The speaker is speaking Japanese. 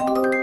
you